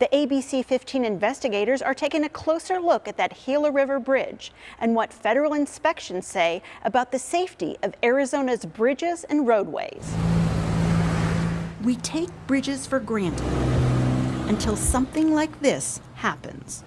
The ABC 15 investigators are taking a closer look at that Gila River Bridge and what federal inspections say about the safety of Arizona's bridges and roadways. We take bridges for granted until something like this happens.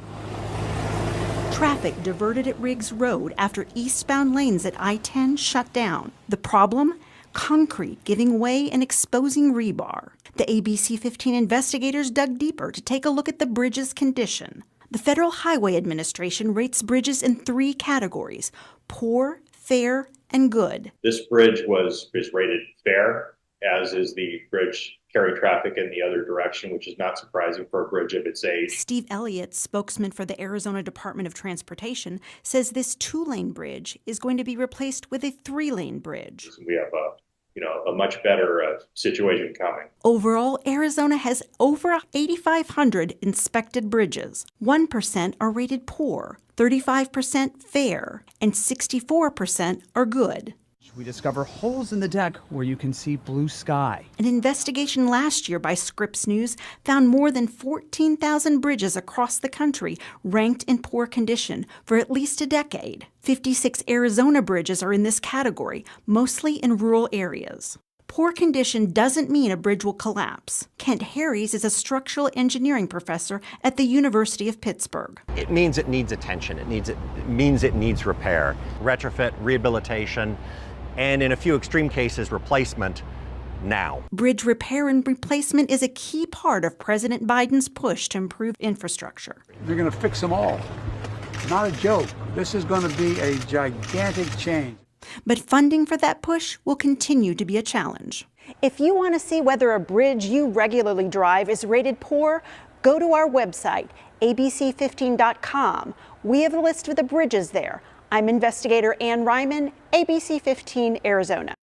Traffic diverted at Riggs Road after eastbound lanes at I 10 shut down. The problem? Concrete giving way and exposing rebar. The ABC 15 investigators dug deeper to take a look at the bridge's condition. The Federal Highway Administration rates bridges in three categories poor, fair, and good. This bridge was is rated fair, as is the bridge carry traffic in the other direction, which is not surprising for a bridge of its age. Steve Elliott, spokesman for the Arizona Department of Transportation, says this two lane bridge is going to be replaced with a three lane bridge. We have a you know, a much better uh, situation coming. Overall, Arizona has over 8,500 inspected bridges. 1% are rated poor, 35% fair, and 64% are good we discover holes in the deck where you can see blue sky. An investigation last year by Scripps News found more than 14,000 bridges across the country ranked in poor condition for at least a decade. 56 Arizona bridges are in this category, mostly in rural areas. Poor condition doesn't mean a bridge will collapse. Kent Harries is a structural engineering professor at the University of Pittsburgh. It means it needs attention. It needs it, it means it needs repair, retrofit, rehabilitation and in a few extreme cases, replacement now. Bridge repair and replacement is a key part of President Biden's push to improve infrastructure. They're going to fix them all. Not a joke. This is going to be a gigantic change. But funding for that push will continue to be a challenge. If you want to see whether a bridge you regularly drive is rated poor, go to our website, abc15.com. We have a list of the bridges there. I'm investigator Anne Ryman, ABC 15 Arizona.